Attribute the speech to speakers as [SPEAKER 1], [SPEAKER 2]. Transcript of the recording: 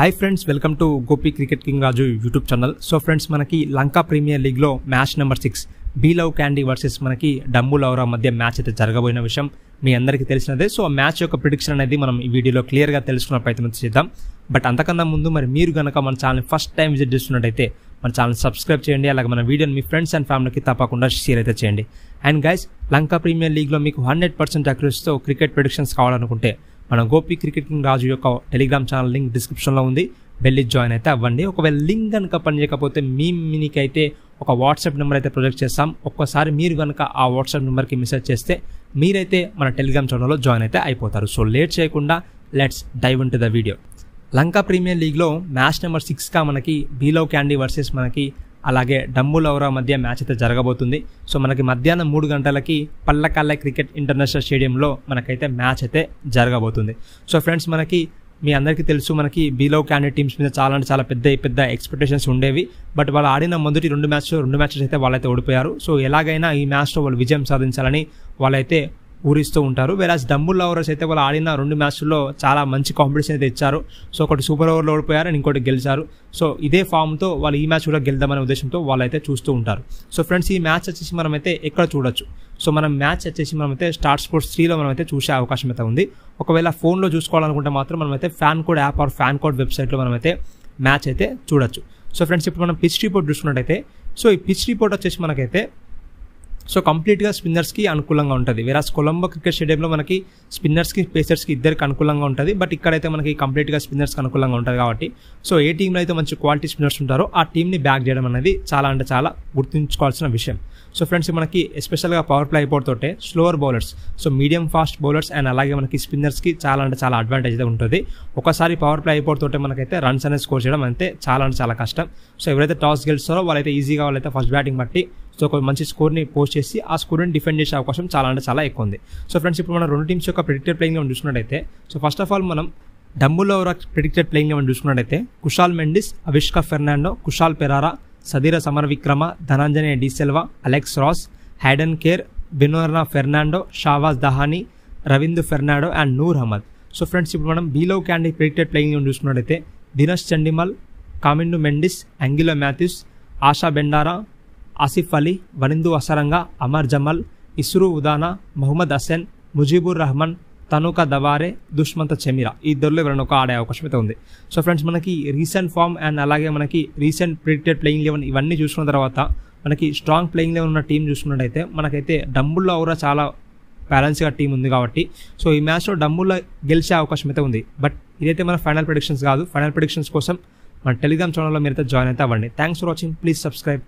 [SPEAKER 1] Hi friends welcome to Gopi cricket king Raju YouTube channel so friends మనకి Lanka premier లీగ్లో match number six B love Kandy versus మనకి డమ్ము Laura మధ్య match అయితే జరగబోయిన విషయం మీ అందరికీ తెలిసినదే. సో ఆ మ్యాచ్ యొక్క ప్రిడిక్షన్ అనేది మనం ఈ వీడియోలో క్లియర్గా తెలుసుకున్న ప్రయత్నం చేద్దాం. బట్ అంతకన్నా ముందు మరి మీరు కనుక మన ఛానల్ ఫస్ట్ టైం విజిట్ చేస్తున్నట్టయితే మన ఛానల్ సబ్స్క్రైబ్ చేయండి. అలాగే మన వీడియోని మీ ఫ్రెండ్స్ అండ్ ఫ్యామిలీకి తప్పకుండా షేర్ అయితే చేయండి. అండ్ గైస్ లంకా ప్రీమియర్ లీగ్లో మీకు హండ్రెడ్ పర్సెంట్ అక్యూరెస్తో క్రికెట్ ప్రిడిక్షన్స్ కావాలనుకుంటే మన గోపి క్రికెట్ కింగ్ రాజు యొక్క టెలిగ్రామ్ ఛానల్ లింక్ డిస్క్రిప్షన్లో ఉంది. వెళ్ళి జాయిన్ అయితే అవ్వండి. ఒకవేళ లింక్ కనుక పనిచేయకపోతే మీ మీకైతే ఒక వాట్సాప్ నెంబర్ అయితే ప్రొజెక్ట్ చేస్తాం. ఒక్కసారి మీరు కనుక ఆ వాట్సాప్ నెంబర్కి మెసేజ్ చేస్తే మీరైతే మన టెలిగ్రామ్ ఛానల్లో జాయిన్ అయితే అయిపోతారు. సో లేట్ చేయకుండా let's dive into the video. Lanka premier లీగ్లో మ్యాచ్ నెంబర్ సిక్స్గా మనకి బీలో క్యాండీ వర్సెస్ మనకి అలాగే డమ్ములౌరా మధ్య మ్యాచ్ అయితే జరగబోతుంది. సో మనకి మధ్యాహ్నం మూడు గంటలకి పల్లకాళ్ళ క్రికెట్ ఇంటర్నేషనల్ స్టేడియంలో మనకైతే మ్యాచ్ అయితే జరగబోతుంది. సో ఫ్రెండ్స్ మనకి మీ అందరికీ తెలుసు మనకి బీలో క్యాండిడేట్ టీమ్స్ మీద చాలా అంటే చాలా పెద్ద పెద్ద ఎక్స్పెక్టేషన్స్ ఉండేవి. బట్ వాళ్ళు ఆడిన మొదటి రెండు మ్యాచ్ రెండు మ్యాచెస్ అయితే వాళ్ళైతే ఓడిపోయారు. సో ఎలాగైనా ఈ మ్యాచ్లో వాళ్ళు విజయం సాధించాలని వాళ్ళైతే ఊరిస్తూ ఉంటారు. వేరాజ్ డంబుల్ ఓవర్స్ అయితే వాళ్ళు ఆడిన రెండు మ్యాచ్ల్లో చాలా మంచి కాంపిటీషన్ అయితే ఇచ్చారు. సో ఒకటి సూపర్ ఓవర్లో ఓడిపోయారు అండ్ ఇంకోటి గెలిచారు. సో ఇదే ఫామ్తో వాళ్ళు ఈ మ్యాచ్ కూడా గెలుద్దామనే ఉద్దేశంతో వాళ్ళైతే చూస్తూ ఉంటారు. సో ఫ్రెండ్స్ ఈ మ్యాచ్ వచ్చేసి మనమైతే ఎక్కడ చూడొచ్చు? సో మనం మ్యాచ్ వచ్చేసి మనమైతే స్టార్ స్పోర్ట్స్ త్రీలో మనమైతే చూసే అవకాశం అయితే ఉంది. ఒకవేళ ఫోన్లో చూసుకోవాలనుకుంటే మాత్రం మనమైతే FanCode app or FanCode వెబ్సైట్లో మనమైతే మ్యాచ్ అయితే చూడొచ్చు. సో ఫ్రెండ్స్ ఇప్పుడు మనం పిచ్ రిపోర్ట్ చూసుకున్నట్టయితే సో ఈ పిచ్ రిపోర్ట్ వచ్చేసి మనకైతే సో కంప్లీట్గా స్పిన్నర్స్కి అనుకూలంగా ఉంటుంది. వేరాస్ కొలంబో క్రికెట్ స్టేడియంలో మనకి స్పిన్నర్స్కి పేసర్స్కి ఇద్దరికి అనుకూలంగా ఉంటుంది. బట్ ఇక్కడైతే మనకి కంప్లీట్గా స్పిన్నర్స్కి అనుకూలంగా ఉంటుంది కాబట్టి. సో ఏ టీంలో అయితే మంచి క్వాలిటీ స్పిన్నర్స్ ఉంటారో ఆ టీంని బ్యాక్ చేయడం అనేది చాలా అంటే చాలా గుర్తుంచుకోవాల్సిన విషయం. సో ఫ్రెండ్స్ మనకి ఎస్పెషల్గా పవర్ ప్లే అయిపోతుంటే slower bowlers so medium fast bowlers and అలాగే మనకి స్పిన్నర్స్కి చాలా అంటే చాలా అడ్వాంటేజ్ అయితే ఉంటుంది. ఒకసారి పవర్ ప్లే అయిపోతుంటే మనకైతే రన్స్ అనేది స్కోర్ చేయడం అంతే చాలా అంటే చాలా కష్టం. సో ఎవరైతే టాస్ గెలుస్తారో వాళ్ళైతే ఈజీగా వాళ్ళైతే ఫస్ట్ బ్యాటింగ్ బట్టి సో ఒక మంచి స్కోర్ని పోస్ట్ చేసి ఆ స్కోర్ని డిఫెండ్ చేసే అవకాశం చాలా అంటే చాలా ఎక్కువ ఉంది. సో ఫ్రెండ్స్ ఇప్పుడు మనం రెండు టీమ్స్ యొక్క ప్రిడిక్టెడ్ ప్లేయింగ్ మనం చూసుకున్నట్టయితే సో ఫస్ట్ ఆఫ్ ఆల్ మనం డమ్ములో ప్రిడిక్టెడ్ ప్లేయింగ్ మనం చూసుకున్నట్టయితే Kusal Mendis Avishka Fernando Kushal Perera Sadeera Samarawickrama Dhananjaya de Silva Alex Ross Hayden Kerr Binura Fernando షావాజ్ Dahani Ravindra Fernando and Noor Ahmad. So friends ఇప్పుడు మనం బీలో Kandy predicted playing చూసుకున్నట్టయితే దినస్ చండిమల్ కామిండు మెండిస్ అంగిలో మ్యాథ్యూస్ ఆశా బెండారా ఆసిఫ్ అలీ వనిందు అసరంగా అమర్ జమల్ ఇస్రూ ఉదానా మహమ్మద్ హసెన్ ముజీబుర్ రహమాన్ తనుక దవారే దుష్మంత చెమిరా. ఈ ఇద్దరులో ఎవరైనా ఒక ఆడే అవకాశం అయితే ఉంది. సో ఫ్రెండ్స్ మనకి రీసెంట్ ఫామ్ అండ్ అలాగే మనకి రీసెంట్ ప్రిడిక్టెడ్ ప్లేయింగ్ లెవెన్ ఇవన్నీ చూసుకున్న తర్వాత మనకి స్ట్రాంగ్ ప్లేయింగ్ లెవెన్ ఉన్న టీం చూసుకున్నట్టయితే మనకైతే డమ్ముల్లో ఔరా చాలా బ్యాలెన్స్గా టీం ఉంది కాబట్టి. సో ఈ మ్యాచ్లో డమ్ముల్లో గెలిచే అవకాశం అయితే ఉంది. బట్ ఇదైతే మన ఫైనల్ ప్రిడిక్షన్స్ కాదు. ఫైనల్ ప్రిడిక్షన్స్ కోసం మన టెలిగ్రామ్ ఛానల్లో మీరైతే జాయిన్ అయితే అవ్వండి. Thanks for watching. Please subscribe.